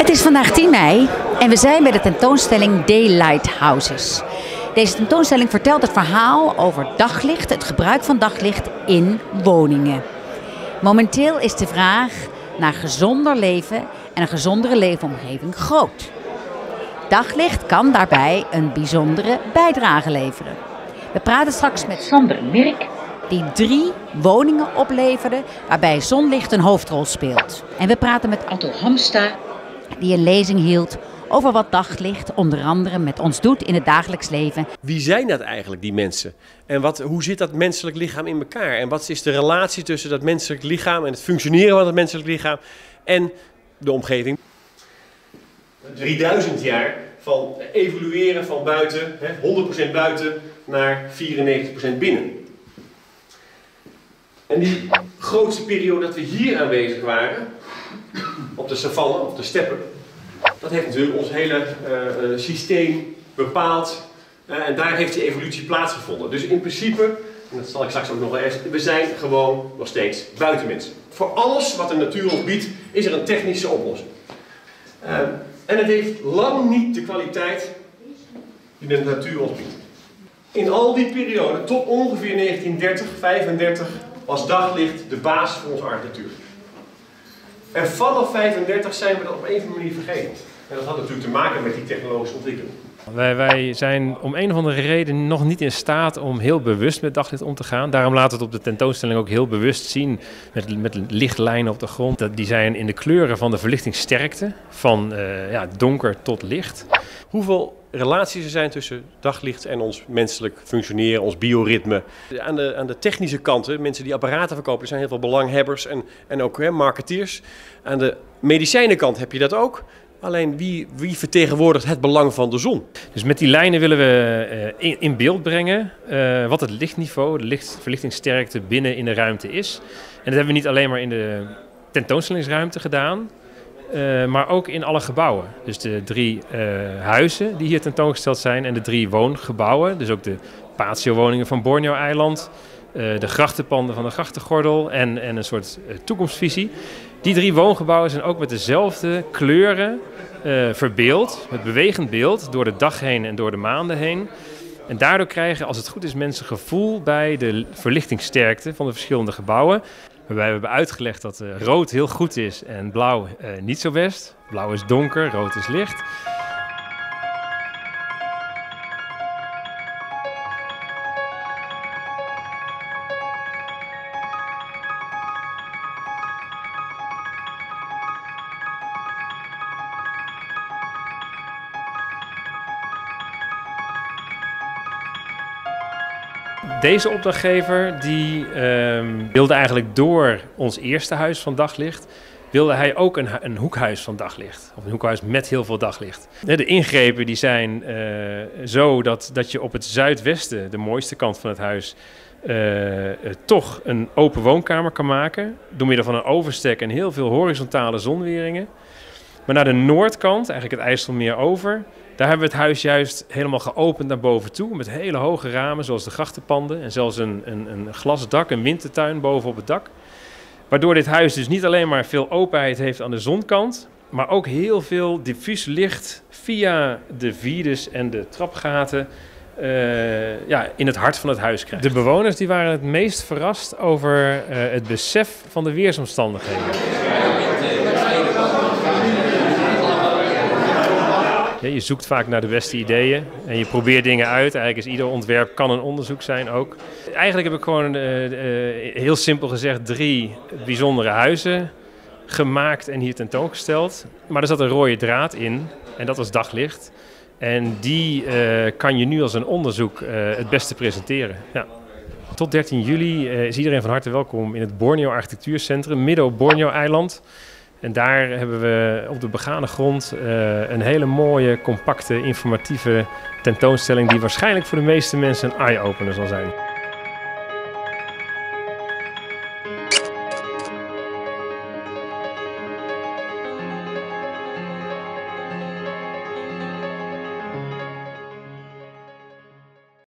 Het is vandaag 10 mei en we zijn bij de tentoonstelling Daylight Houses. Deze tentoonstelling vertelt het verhaal over daglicht, het gebruik van daglicht in woningen. Momenteel is de vraag naar gezonder leven en een gezondere leefomgeving groot. Daglicht kan daarbij een bijzondere bijdrage leveren. We praten straks met Sander Mirk, die drie woningen opleverde waarbij zonlicht een hoofdrol speelt. En we praten met Otto Hamsta, die een lezing hield over wat daglicht onder andere met ons doet in het dagelijks leven. Wie zijn dat eigenlijk, die mensen? En wat, hoe zit dat menselijk lichaam in elkaar? En wat is de relatie tussen dat menselijk lichaam en het functioneren van het menselijk lichaam en de omgeving? 3000 jaar van evolueren van buiten, 100% buiten, naar 94% binnen. En die grootste periode dat we hier aanwezig waren, op de savanne, of de steppen, dat heeft natuurlijk ons hele uh, systeem bepaald. Uh, en daar heeft die evolutie plaatsgevonden. Dus in principe, en dat zal ik straks ook nog wel eens, we zijn gewoon nog steeds buitenmensen. Voor alles wat de natuur ons biedt, is er een technische oplossing. En het heeft lang niet de kwaliteit die de natuur ons biedt. In al die periode, tot ongeveer 1930, 35, was daglicht de basis voor onze architectuur. En vanaf 35 zijn we dat op een of andere manier vergeten. En dat had natuurlijk te maken met die technologische ontwikkeling. Wij, wij, zijn om een of andere reden nog niet in staat om heel bewust met daglicht om te gaan. Daarom laten we het op de tentoonstelling ook heel bewust zien met, met lichtlijnen op de grond. Die zijn in de kleuren van de verlichtingssterkte, van uh, ja, donker tot licht. Hoeveel relaties er zijn tussen daglicht en ons menselijk functioneren, ons bioritme. Aan de, aan de technische kanten, mensen die apparaten verkopen, er zijn heel veel belanghebbers en, en ook hè, marketeers. Aan de medicijnenkant heb je dat ook. Alleen wie, wie vertegenwoordigt het belang van de zon? Dus met die lijnen willen we uh, in, beeld brengen uh, wat het lichtniveau, de licht, verlichtingssterkte binnen in de ruimte is. En dat hebben we niet alleen maar in de tentoonstellingsruimte gedaan, uh, maar ook in alle gebouwen. Dus de drie huizen die hier tentoongesteld zijn en de drie woongebouwen. Dus ook de patio-woningen van Borneo-eiland, de grachtenpanden van de grachtengordel en, en een soort toekomstvisie. Die drie woongebouwen zijn ook met dezelfde kleuren verbeeld, met bewegend beeld, door de dag heen en door de maanden heen. En daardoor krijgen, als het goed is, mensen gevoel bij de verlichtingssterkte van de verschillende gebouwen. Waarbij we hebben uitgelegd dat uh, rood heel goed is en blauw uh, niet zo best. Blauw is donker, rood is licht. Deze opdrachtgever die um, wilde eigenlijk door ons eerste huis van daglicht, wilde hij ook een, een, hoekhuis van daglicht. Of een hoekhuis met heel veel daglicht. De ingrepen die zijn uh, zo dat, dat je op het zuidwesten, de mooiste kant van het huis, uh, uh, toch een open woonkamer kan maken. Door middel van een overstek en heel veel horizontale zonweringen. Maar naar de noordkant, eigenlijk het IJsselmeer over, daar hebben we het huis juist helemaal geopend naar boven toe. Met hele hoge ramen, zoals de grachtenpanden. En zelfs een, een, een glasdak, een wintertuin boven op het dak. Waardoor dit huis dus niet alleen maar veel openheid heeft aan de zonkant. Maar ook heel veel diffuus licht via de vides en de trapgaten uh, ja, in het hart van het huis krijgt. De bewoners die waren het meest verrast over uh, het besef van de weersomstandigheden. Je zoekt vaak naar de beste ideeën en je probeert dingen uit. Eigenlijk is ieder ontwerp kan een onderzoek zijn ook. Eigenlijk heb ik gewoon uh, uh, heel simpel gezegd drie bijzondere huizen gemaakt en hier tentoongesteld. Maar er zat een rode draad in en dat was daglicht. En die uh, kan je nu als een onderzoek het beste presenteren. Ja. Tot 13 juli is iedereen van harte welkom in het Borneo Architectuurcentrum, midden op Borneo-eiland. En daar hebben we op de begane grond uh, een hele mooie, compacte, informatieve tentoonstelling die waarschijnlijk voor de meeste mensen een eye-opener zal zijn.